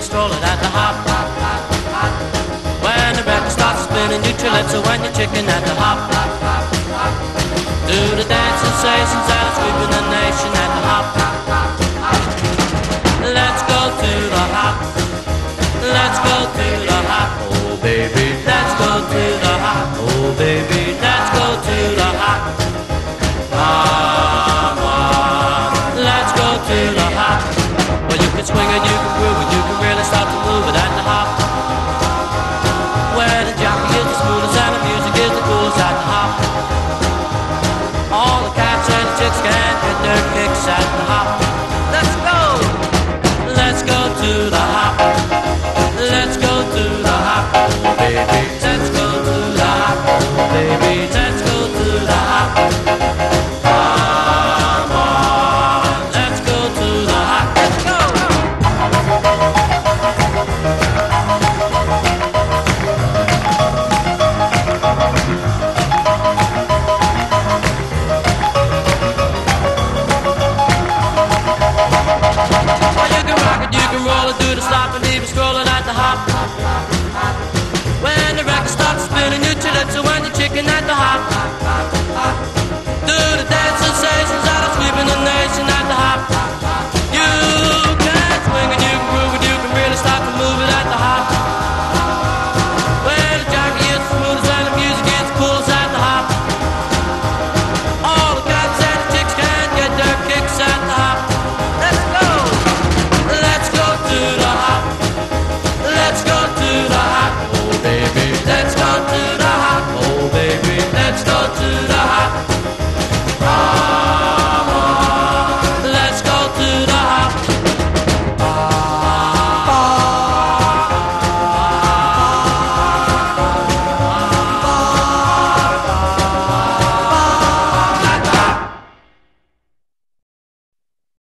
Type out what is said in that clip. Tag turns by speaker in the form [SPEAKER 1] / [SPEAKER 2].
[SPEAKER 1] strolling at the hop. When the record starts spinning, you your lips when you're chicken at the hop. Do the dance sensations that are sweeping the nation at the hop. Let's go to the hop. Let's go to the hop. Oh baby, let's go to the hop. Oh baby, let's go to the hop. Come on, let's go to the hop. Well, you can swing it, you can groove it, you and chicks can get their kicks at the hop. Let's go, let's go to can do the slop, and even scrolling at the hop. When the record starts spinning, you chill it, so when you're chicken at the hop.